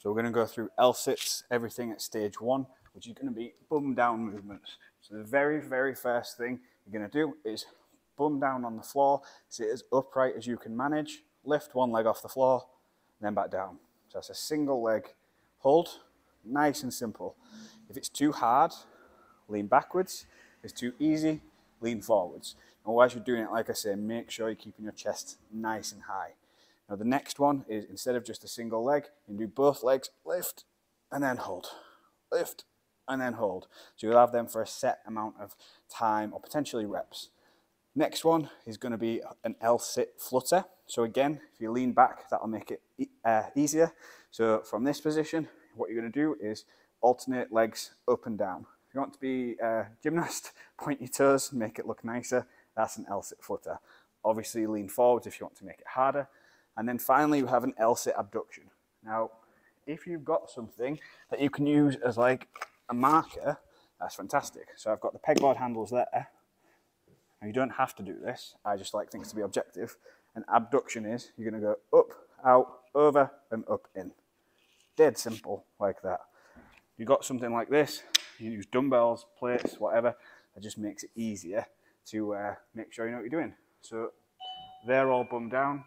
So we're going to go through L-sits, everything at stage one, which is going to be bum down movements. So the very, very first thing you're going to do is bum down on the floor, sit as upright as you can manage, lift one leg off the floor, and then back down. So that's a single leg hold, nice and simple. If it's too hard, lean backwards. If it's too easy, lean forwards. And while you're doing it, like I say, make sure you're keeping your chest nice and high. Now the next one is instead of just a single leg, you can do both legs, lift and then hold, lift and then hold. So you'll have them for a set amount of time or potentially reps. Next one is going to be an L-sit flutter. So again, if you lean back, that'll make it uh, easier. So from this position, what you're going to do is alternate legs up and down. If you want to be a gymnast, point your toes, make it look nicer. That's an L-sit flutter. Obviously lean forwards if you want to make it harder. And then finally, we have an L-sit abduction. Now, if you've got something that you can use as like a marker, that's fantastic. So I've got the pegboard handles there. Now you don't have to do this. I just like things to be objective. And abduction is you're going to go up, out, over, and up, in. Dead simple, like that. You've got something like this. You use dumbbells, plates, whatever. That just makes it easier to uh, make sure you know what you're doing. So they're all bummed down.